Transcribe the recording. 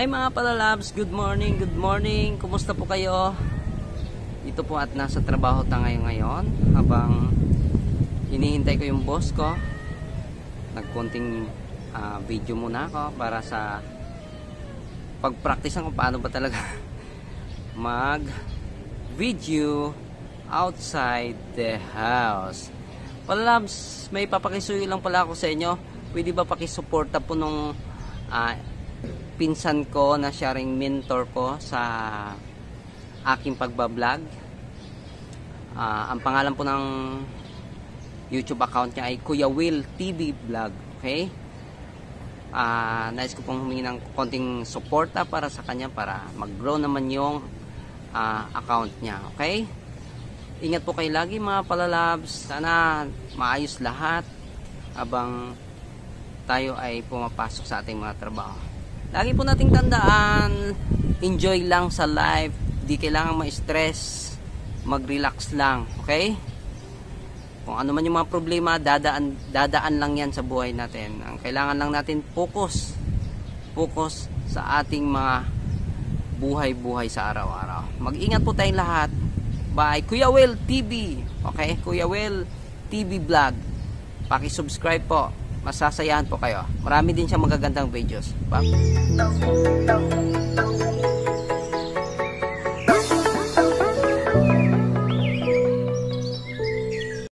Hi mga palalabs, good morning, good morning. Kumusta po kayo? Dito po at nasa trabaho tayo ngayon habang hinihintay ko yung boss ko. Nagkonting uh, video muna ako para sa pag-practice kung paano ba talaga mag video outside the house. Palalabs, may papakisuyo lang pala ako sa inyo. Pwede ba pakisuporta po nung uh, pinsan ko na siya ring mentor ko sa aking pagbablog. Uh, ang pangalan po ng YouTube account niya ay Kuya Will TV Vlog. Okay? Uh, nais ko pong humingi ng konting suporta para sa kanya para mag-grow naman yung uh, account niya. Okay? Ingat po kayo lagi mga palalabs. Sana maayos lahat habang tayo ay pumapasok sa ating mga trabaho. Lagi po nating tandaan, enjoy lang sa life. Di kailangan ma-stress. Mag-relax lang. Okay? Kung ano man yung mga problema, dadaan, dadaan lang yan sa buhay natin. Ang kailangan lang natin focus. Focus sa ating mga buhay-buhay sa araw-araw. Mag-ingat po tayong lahat. Bye. Kuya Will TV. Okay? Kuya Will TV Vlog. Paki-subscribe po masasayahan po kayo. Marami din siyang magagandang videos. Bye.